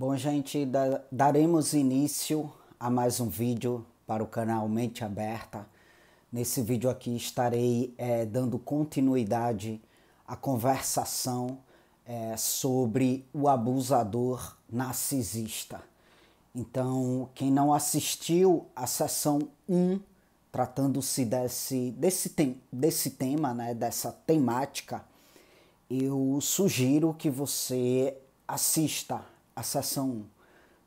Bom, gente, da, daremos início a mais um vídeo para o canal Mente Aberta. Nesse vídeo aqui estarei é, dando continuidade à conversação é, sobre o abusador narcisista. Então, quem não assistiu à sessão 1, tratando-se desse, desse, desse tema, né, dessa temática, eu sugiro que você assista a sessão 1,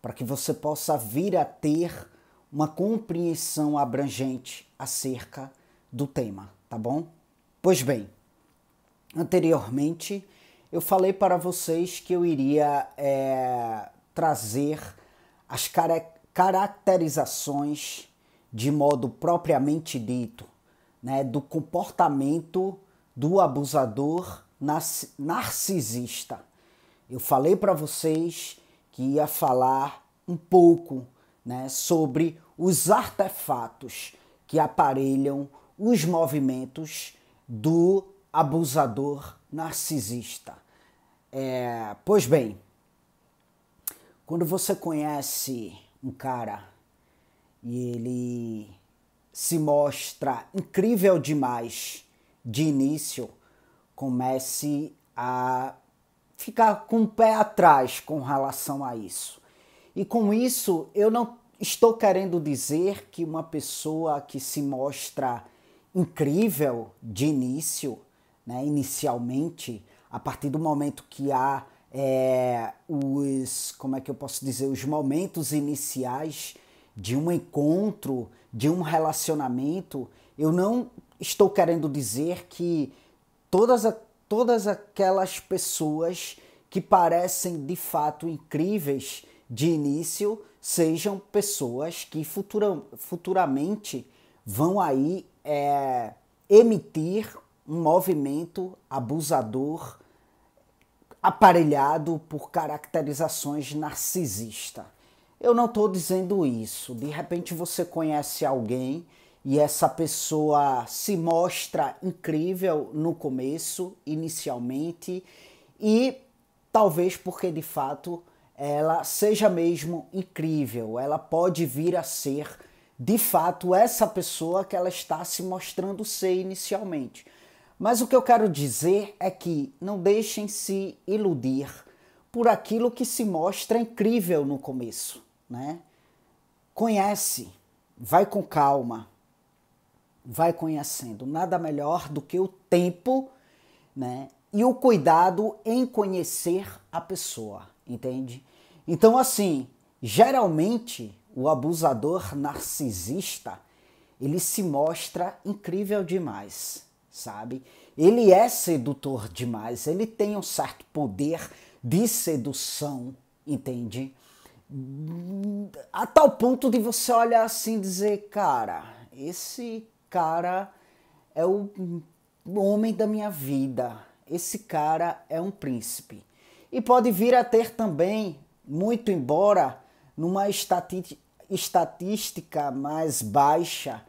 para que você possa vir a ter uma compreensão abrangente acerca do tema, tá bom? Pois bem, anteriormente eu falei para vocês que eu iria é, trazer as caracterizações de modo propriamente dito, né, do comportamento do abusador narcisista. Eu falei para vocês que ia falar um pouco né, sobre os artefatos que aparelham os movimentos do abusador narcisista. É, pois bem, quando você conhece um cara e ele se mostra incrível demais de início, comece a ficar com o pé atrás com relação a isso. E com isso, eu não estou querendo dizer que uma pessoa que se mostra incrível de início, né, inicialmente, a partir do momento que há é, os, como é que eu posso dizer, os momentos iniciais de um encontro, de um relacionamento, eu não estou querendo dizer que todas, todas aquelas pessoas que parecem de fato incríveis de início sejam pessoas que futura, futuramente vão aí é, emitir um movimento abusador aparelhado por caracterizações narcisista. Eu não estou dizendo isso. De repente você conhece alguém e essa pessoa se mostra incrível no começo, inicialmente, e talvez porque de fato ela seja mesmo incrível, ela pode vir a ser de fato essa pessoa que ela está se mostrando ser inicialmente. Mas o que eu quero dizer é que não deixem se iludir por aquilo que se mostra incrível no começo, né? Conhece, vai com calma, vai conhecendo. Nada melhor do que o tempo, né? E o cuidado em conhecer a pessoa, entende? Então, assim, geralmente o abusador narcisista ele se mostra incrível demais, sabe? Ele é sedutor demais, ele tem um certo poder de sedução, entende? A tal ponto de você olhar assim e dizer, cara, esse cara é o homem da minha vida. Esse cara é um príncipe. E pode vir a ter também, muito embora numa estatística mais baixa,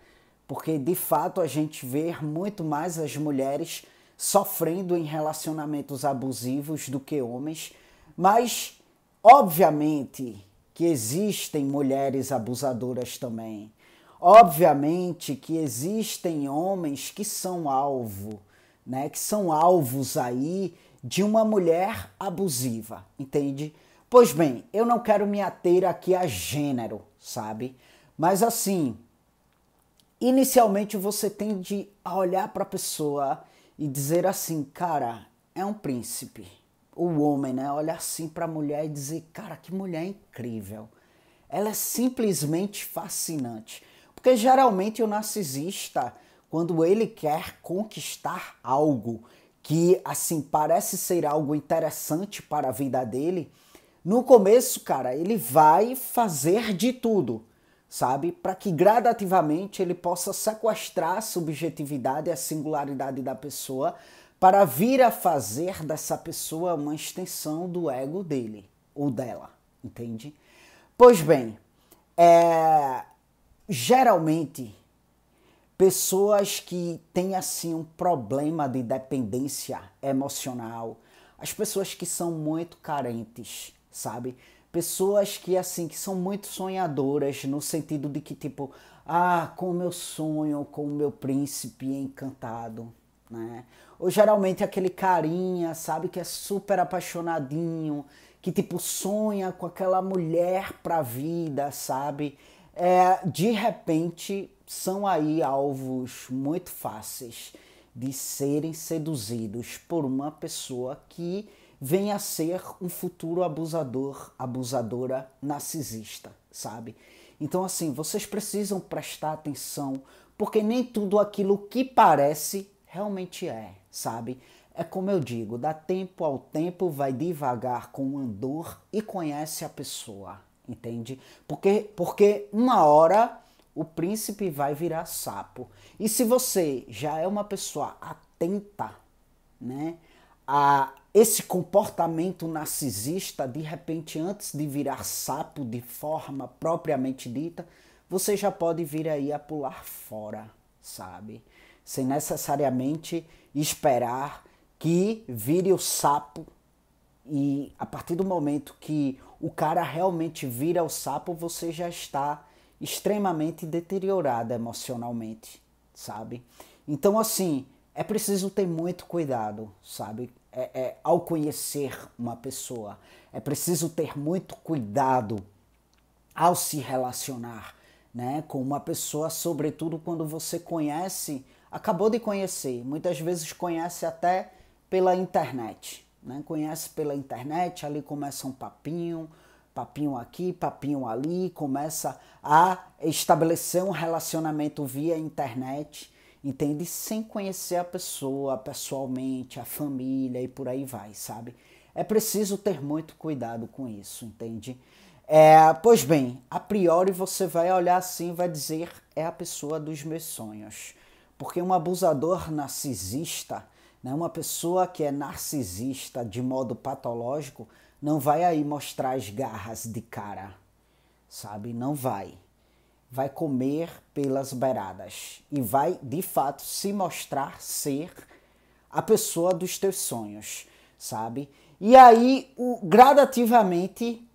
porque de fato a gente vê muito mais as mulheres sofrendo em relacionamentos abusivos do que homens, mas obviamente que existem mulheres abusadoras também. Obviamente que existem homens que são alvo, né, que são alvos aí de uma mulher abusiva, entende? Pois bem, eu não quero me ater aqui a gênero, sabe? Mas assim, inicialmente você tende a olhar para a pessoa e dizer assim, cara, é um príncipe. O homem, né? Olhar assim para a mulher e dizer, cara, que mulher incrível. Ela é simplesmente fascinante. Porque geralmente o narcisista, quando ele quer conquistar algo que assim parece ser algo interessante para a vida dele, no começo, cara, ele vai fazer de tudo, sabe? Para que gradativamente ele possa sequestrar a subjetividade e a singularidade da pessoa para vir a fazer dessa pessoa uma extensão do ego dele ou dela, entende? Pois bem, é, geralmente pessoas que têm assim um problema de dependência emocional, as pessoas que são muito carentes, sabe? pessoas que assim que são muito sonhadoras no sentido de que tipo ah como eu sonho com o meu príncipe encantado né ou geralmente aquele carinha sabe que é super apaixonadinho que tipo sonha com aquela mulher pra vida sabe é, de repente são aí alvos muito fáceis de serem seduzidos por uma pessoa que venha a ser um futuro abusador, abusadora narcisista, sabe? Então, assim, vocês precisam prestar atenção, porque nem tudo aquilo que parece realmente é, sabe? É como eu digo, dá tempo ao tempo, vai devagar com o andor e conhece a pessoa, entende? Porque, porque uma hora o príncipe vai virar sapo. E se você já é uma pessoa atenta, né? a esse comportamento narcisista, de repente, antes de virar sapo de forma propriamente dita, você já pode vir aí a pular fora, sabe? Sem necessariamente esperar que vire o sapo e a partir do momento que o cara realmente vira o sapo, você já está extremamente deteriorado emocionalmente, sabe? Então, assim, é preciso ter muito cuidado, sabe? É, é, ao conhecer uma pessoa, é preciso ter muito cuidado ao se relacionar né, com uma pessoa, sobretudo quando você conhece, acabou de conhecer, muitas vezes conhece até pela internet. Né? Conhece pela internet, ali começa um papinho, papinho aqui, papinho ali, começa a estabelecer um relacionamento via internet entende? Sem conhecer a pessoa pessoalmente, a família e por aí vai, sabe? É preciso ter muito cuidado com isso, entende? É, pois bem, a priori você vai olhar assim e vai dizer é a pessoa dos meus sonhos. Porque um abusador narcisista, né, uma pessoa que é narcisista de modo patológico, não vai aí mostrar as garras de cara, sabe? Não vai vai comer pelas beiradas e vai de fato se mostrar ser a pessoa dos teus sonhos, sabe? E aí, o, gradativamente,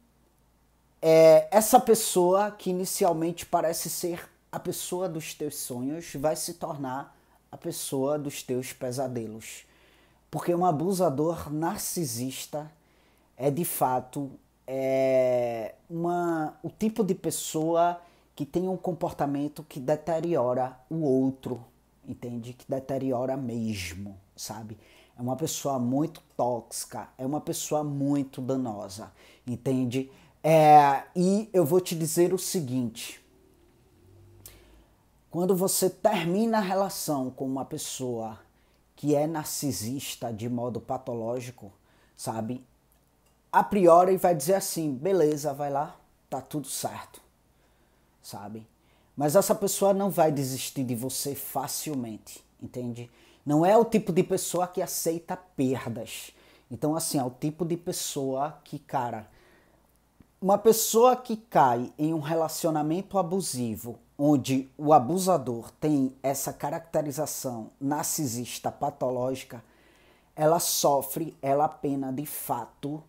é, essa pessoa que inicialmente parece ser a pessoa dos teus sonhos vai se tornar a pessoa dos teus pesadelos. Porque um abusador narcisista é de fato é, uma, o tipo de pessoa que tem um comportamento que deteriora o outro, entende? Que deteriora mesmo, sabe? É uma pessoa muito tóxica, é uma pessoa muito danosa, entende? É, e eu vou te dizer o seguinte: quando você termina a relação com uma pessoa que é narcisista de modo patológico, sabe? A priori vai dizer assim: beleza, vai lá, tá tudo certo sabe? Mas essa pessoa não vai desistir de você facilmente, entende? Não é o tipo de pessoa que aceita perdas. Então, assim, é o tipo de pessoa que, cara, uma pessoa que cai em um relacionamento abusivo, onde o abusador tem essa caracterização narcisista patológica, ela sofre, ela pena de fato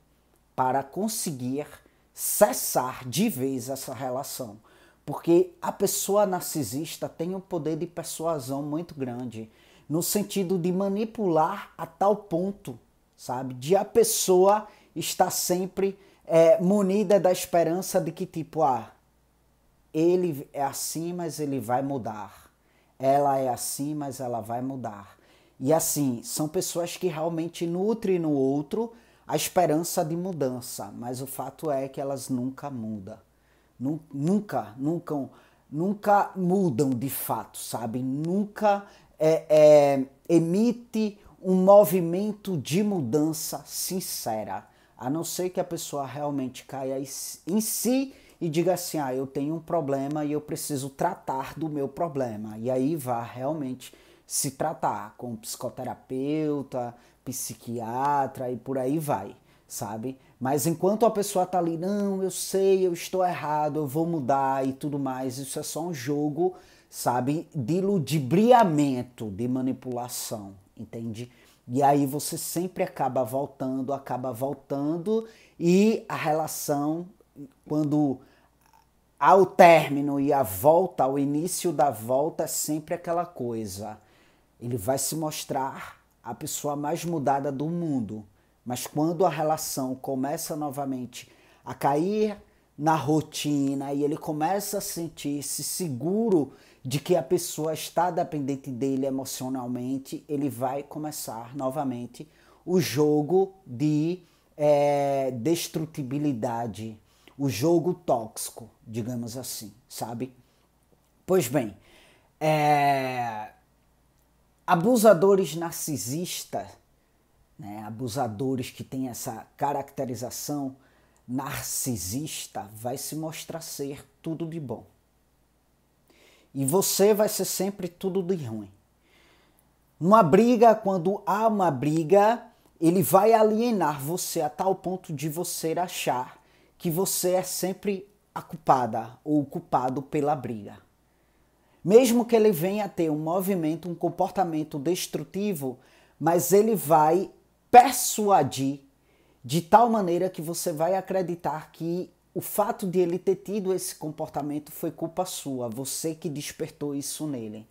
para conseguir cessar de vez essa relação. Porque a pessoa narcisista tem um poder de persuasão muito grande, no sentido de manipular a tal ponto, sabe? De a pessoa estar sempre é, munida da esperança de que, tipo, ah, ele é assim, mas ele vai mudar. Ela é assim, mas ela vai mudar. E assim, são pessoas que realmente nutrem no outro a esperança de mudança, mas o fato é que elas nunca mudam. Nunca, nunca, nunca mudam de fato, sabe? Nunca é, é, emite um movimento de mudança sincera, a não ser que a pessoa realmente caia em si e diga assim: ah, eu tenho um problema e eu preciso tratar do meu problema. E aí vá realmente se tratar com psicoterapeuta, psiquiatra e por aí vai sabe? Mas enquanto a pessoa tá ali, não, eu sei, eu estou errado, eu vou mudar e tudo mais, isso é só um jogo, sabe? De ludibriamento, de manipulação, entende? E aí você sempre acaba voltando, acaba voltando e a relação quando ao término e a volta, ao início da volta, é sempre aquela coisa. Ele vai se mostrar a pessoa mais mudada do mundo. Mas quando a relação começa novamente a cair na rotina e ele começa a sentir-se seguro de que a pessoa está dependente dele emocionalmente, ele vai começar novamente o jogo de é, destrutibilidade, o jogo tóxico, digamos assim, sabe? Pois bem, é, abusadores narcisistas, né, abusadores que têm essa caracterização narcisista, vai se mostrar ser tudo de bom. E você vai ser sempre tudo de ruim. Numa briga, quando há uma briga, ele vai alienar você a tal ponto de você achar que você é sempre a culpada ou culpado pela briga. Mesmo que ele venha a ter um movimento, um comportamento destrutivo, mas ele vai persuadir de tal maneira que você vai acreditar que o fato de ele ter tido esse comportamento foi culpa sua, você que despertou isso nele.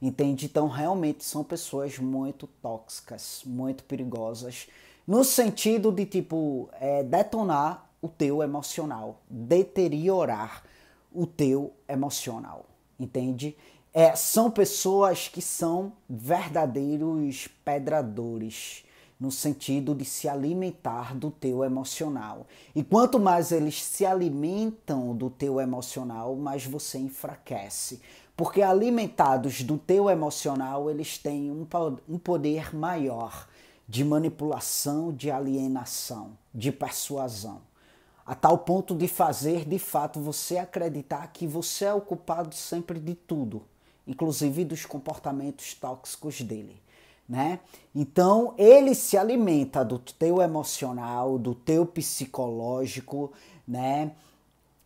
Entende? Então, realmente são pessoas muito tóxicas, muito perigosas, no sentido de, tipo, é, detonar o teu emocional, deteriorar o teu emocional. Entende? É, são pessoas que são verdadeiros pedradores no sentido de se alimentar do teu emocional. E quanto mais eles se alimentam do teu emocional, mais você enfraquece. Porque alimentados do teu emocional, eles têm um, poder maior de manipulação, de alienação, de persuasão. A tal ponto de fazer de fato você acreditar que você é o culpado sempre de tudo, inclusive dos comportamentos tóxicos dele né? Então, ele se alimenta do teu emocional, do teu psicológico, né?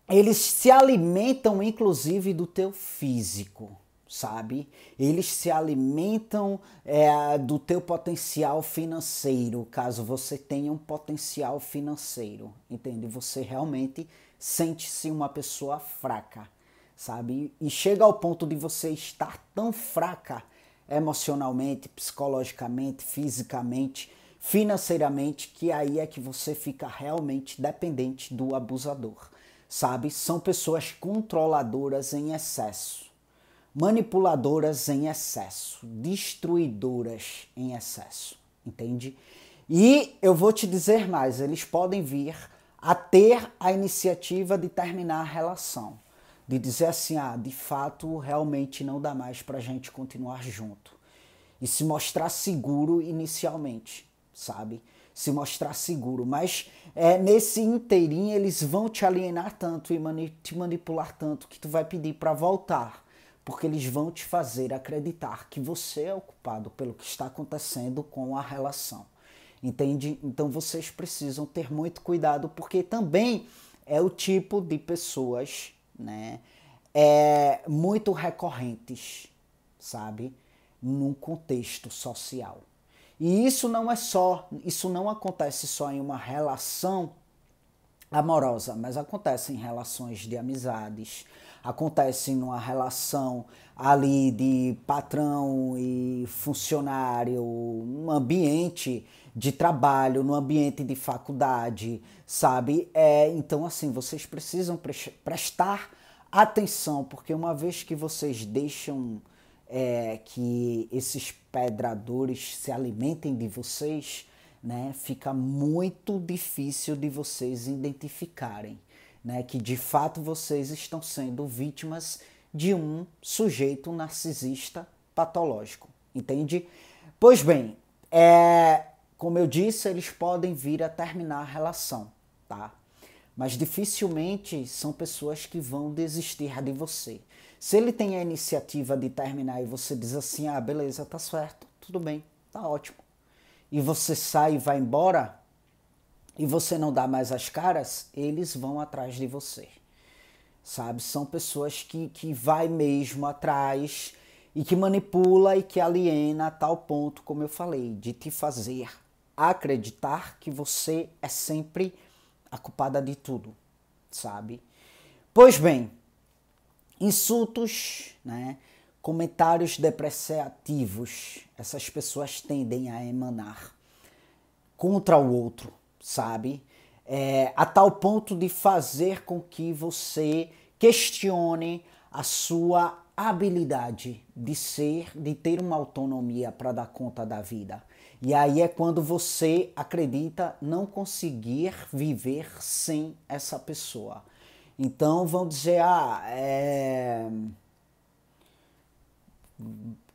Eles se alimentam inclusive do teu físico, sabe? Eles se alimentam é, do teu potencial financeiro, caso você tenha um potencial financeiro, entende? Você realmente sente-se uma pessoa fraca, sabe? E chega ao ponto de você estar tão fraca emocionalmente, psicologicamente, fisicamente, financeiramente, que aí é que você fica realmente dependente do abusador. Sabe? São pessoas controladoras em excesso, manipuladoras em excesso, destruidoras em excesso, entende? E eu vou te dizer mais, eles podem vir a ter a iniciativa de terminar a relação de dizer assim, ah, de fato, realmente não dá mais para a gente continuar junto. E se mostrar seguro inicialmente, sabe? Se mostrar seguro. Mas é, nesse inteirinho eles vão te alienar tanto e mani te manipular tanto que tu vai pedir para voltar. Porque eles vão te fazer acreditar que você é o culpado pelo que está acontecendo com a relação. Entende? Então vocês precisam ter muito cuidado, porque também é o tipo de pessoas né, é, muito recorrentes, sabe, num contexto social. E isso não é só, isso não acontece só em uma relação amorosa, mas acontece em relações de amizades, acontece numa relação ali de patrão e funcionário, um ambiente de trabalho, no ambiente de faculdade, sabe? É, então, assim, vocês precisam pre prestar atenção, porque uma vez que vocês deixam é, que esses pedradores se alimentem de vocês, né, fica muito difícil de vocês identificarem né, que de fato vocês estão sendo vítimas de um sujeito narcisista patológico, entende? Pois bem, é, como eu disse, eles podem vir a terminar a relação, tá? Mas dificilmente são pessoas que vão desistir de você. Se ele tem a iniciativa de terminar e você diz assim: ah, beleza, tá certo, tudo bem, tá ótimo. E você sai e vai embora e você não dá mais as caras, eles vão atrás de você. Sabe? São pessoas que, que vai mesmo atrás e que manipula e que aliena a tal ponto, como eu falei, de te fazer acreditar que você é sempre a culpada de tudo, sabe? Pois bem, insultos, né? Comentários depreciativos, essas pessoas tendem a emanar contra o outro, sabe? É, a tal ponto de fazer com que você questione a sua habilidade de ser, de ter uma autonomia para dar conta da vida. E aí é quando você acredita não conseguir viver sem essa pessoa. Então vão dizer, ah, é...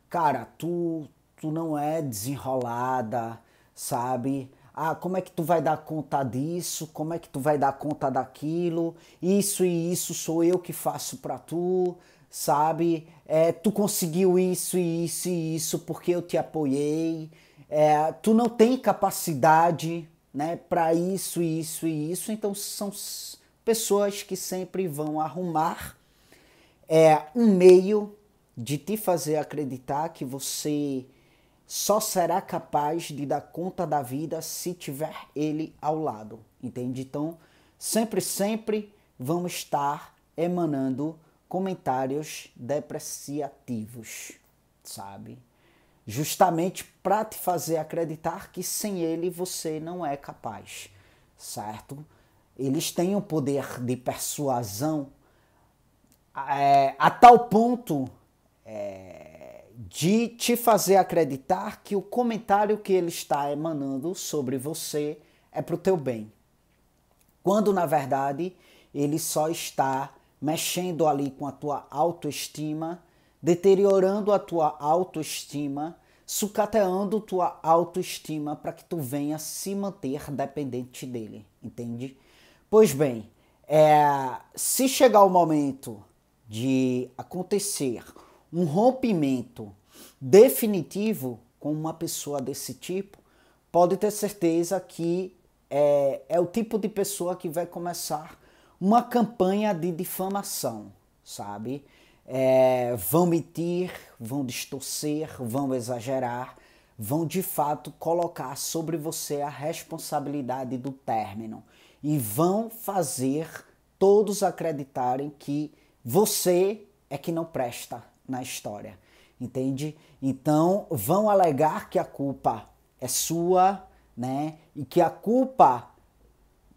cara, tu, tu não é desenrolada, sabe? Ah, como é que tu vai dar conta disso? Como é que tu vai dar conta daquilo? Isso e isso sou eu que faço para tu, sabe? É, tu conseguiu isso e isso e isso porque eu te apoiei. É, tu não tem capacidade, né, para isso e isso e isso. Então são pessoas que sempre vão arrumar é, um meio de te fazer acreditar que você só será capaz de dar conta da vida se tiver ele ao lado, entende? Então, sempre, sempre vamos estar emanando comentários depreciativos, sabe? Justamente para te fazer acreditar que sem ele você não é capaz, certo? eles têm um poder de persuasão é, a tal ponto de te fazer acreditar que o comentário que ele está emanando sobre você é para o teu bem. Quando na verdade ele só está mexendo ali com a tua autoestima, deteriorando a tua autoestima, sucateando tua autoestima para que tu venha se manter dependente dele, entende? Pois bem, é, se chegar o momento de acontecer um rompimento definitivo com uma pessoa desse tipo, pode ter certeza que é, é o tipo de pessoa que vai começar uma campanha de difamação, sabe? É, vão mentir, vão distorcer, vão exagerar, vão de fato colocar sobre você a responsabilidade do término e vão fazer todos acreditarem que você é que não presta na história, entende? Então vão alegar que a culpa é sua, né? E que a culpa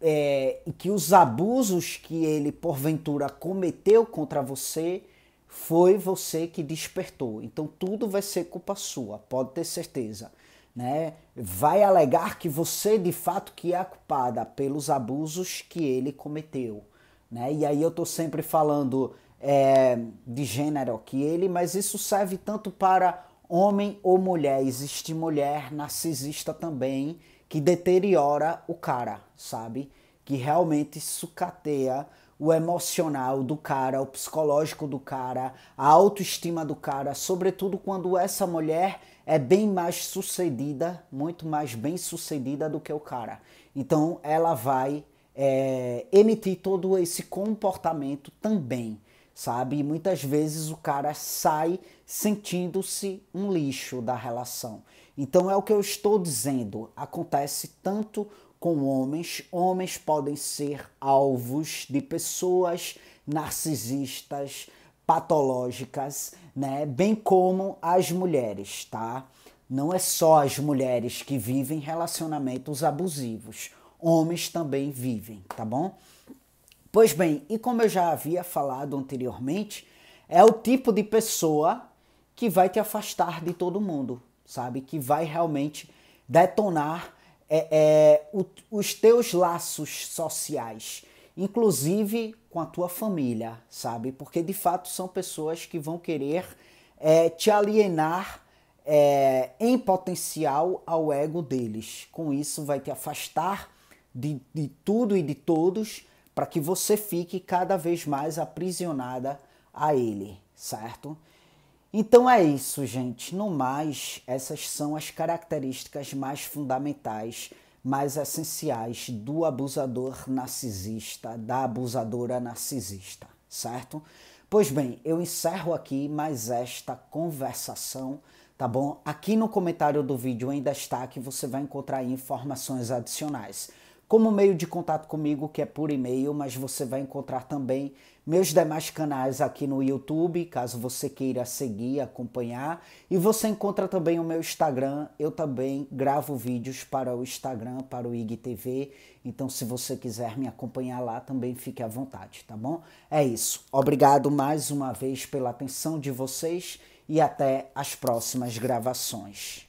é, e que os abusos que ele porventura cometeu contra você foi você que despertou. Então tudo vai ser culpa sua, pode ter certeza né, vai alegar que você de fato que é a culpada pelos abusos que ele cometeu. Né? E aí eu estou sempre falando é, de gênero que ele, mas isso serve tanto para homem ou mulher. Existe mulher narcisista também que deteriora o cara, sabe? Que realmente sucateia o emocional do cara, o psicológico do cara, a autoestima do cara, sobretudo quando essa mulher é bem mais sucedida, muito mais bem sucedida do que o cara. Então ela vai é, emitir todo esse comportamento também, sabe? E muitas vezes o cara sai sentindo-se um lixo da relação. Então é o que eu estou dizendo, acontece tanto com homens, homens podem ser alvos de pessoas narcisistas, patológicas, né? Bem como as mulheres, tá? Não é só as mulheres que vivem relacionamentos abusivos, homens também vivem, tá bom? Pois bem, e como eu já havia falado anteriormente, é o tipo de pessoa que vai te afastar de todo mundo, sabe? Que vai realmente detonar é, é, o, os teus laços sociais inclusive com a tua família, sabe? Porque de fato são pessoas que vão querer é, te alienar é, em potencial ao ego deles. Com isso, vai te afastar de, de tudo e de todos para que você fique cada vez mais aprisionada a ele, certo? Então é isso, gente. No mais, essas são as características mais fundamentais mais essenciais do abusador narcisista, da abusadora narcisista, certo? Pois bem, eu encerro aqui mais esta conversação, tá bom? Aqui no comentário do vídeo em destaque você vai encontrar informações adicionais. Como meio de contato comigo, que é por e-mail, mas você vai encontrar também meus demais canais aqui no YouTube, caso você queira seguir, acompanhar. E você encontra também o meu Instagram. Eu também gravo vídeos para o Instagram, para o IGTV. Então, se você quiser me acompanhar lá, também fique à vontade, tá bom? É isso. Obrigado mais uma vez pela atenção de vocês e até as próximas gravações.